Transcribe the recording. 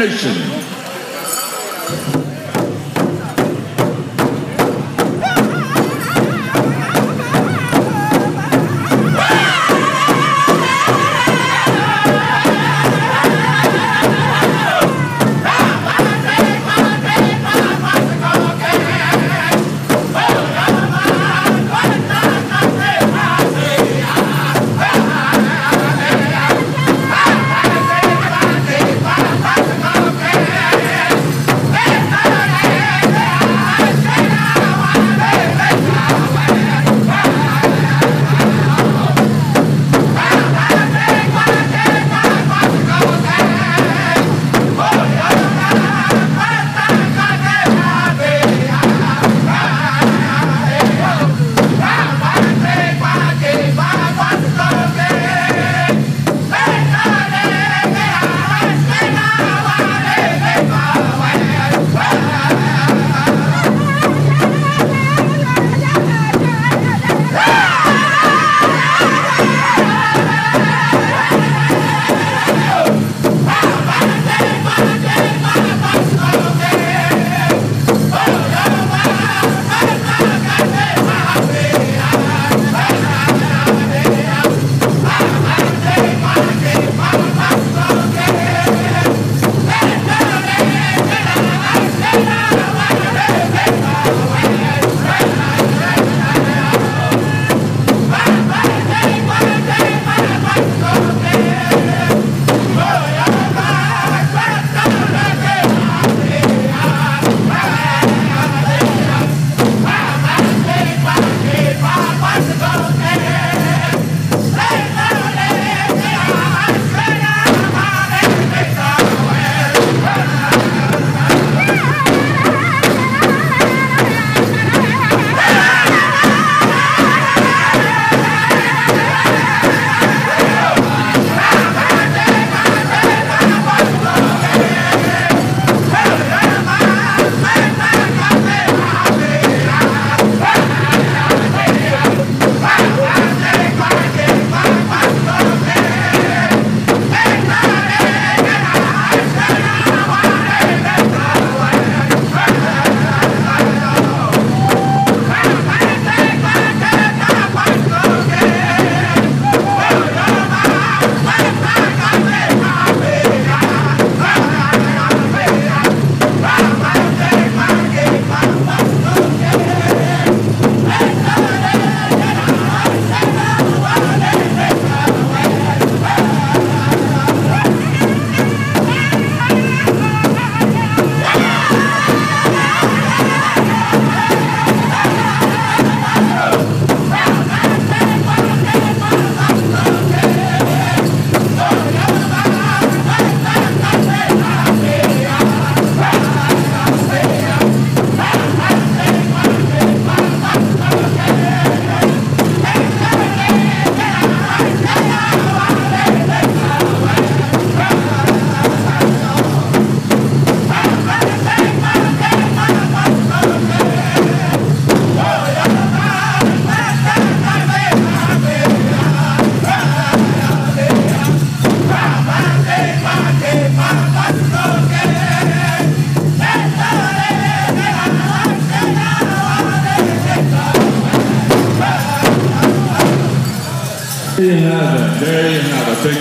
Nation. There you have it. Thank you.